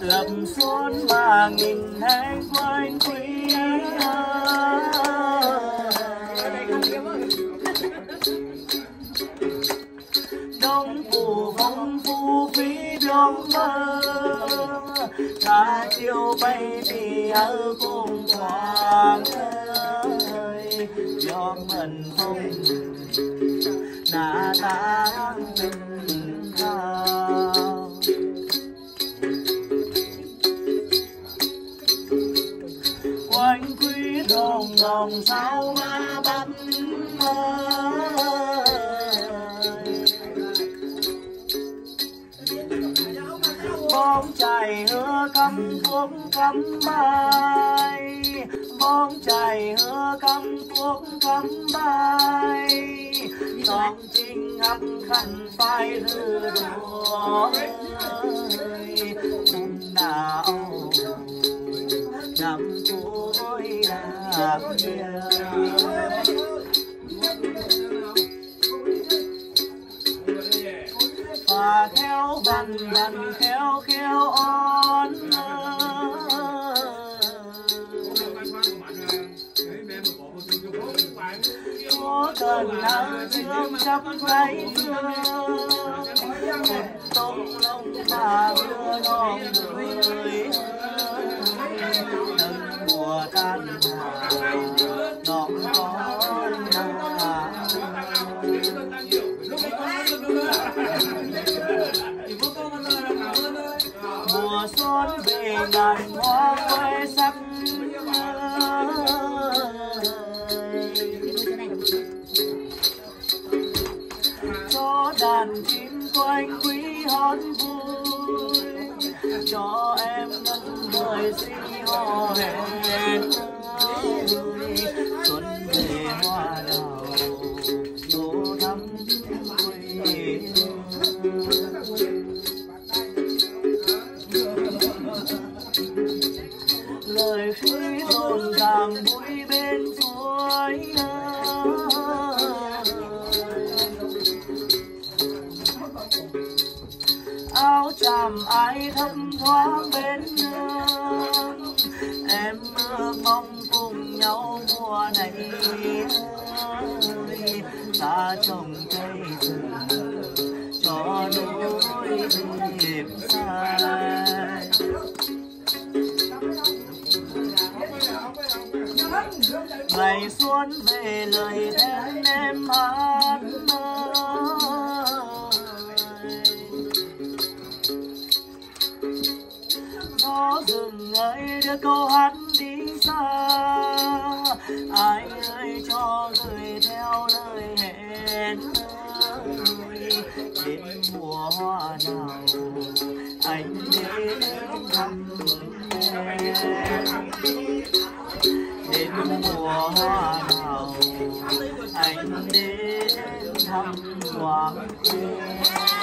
lập xuân mà nghìn hang quanh quý đông phủ phong phu phí đông mơ. Ta chiều bay thì ở cùng hoàng ơi do mình không? Đã ta mình cao quanh quý rồng rồng sao ma bắn ơi bóng chảy hứa cắm thuốc cắm mai bóng chảy hứa cắm cuốc cắm bay, trong trinh hấp khăn phai hư đuổi hôm nào năm cuối lạc và theo vần vần theo khéo on có cần áo thương chắp lấy thương tông lông và mưa non người đừng mùa tan hà nọn con hà mùa xuân về ngàn hoa quê sắc. Đàn chim quanh quý hót vui. Cho em ngân người xin hò hẹn áo chàm ai thâm thoáng bên nương. Em ước mong cùng nhau mùa này ta trồng cây rừng cho đôi niềm sai. Ngày xuân về lời then em hát gió rừng ơi đưa câu hát đi xa. Ai ơi, cho người theo lời hẹn đến mùa hoa nào. Anh đến thăm em đến mùa hoa nào. Anh đến thăm hoàng quê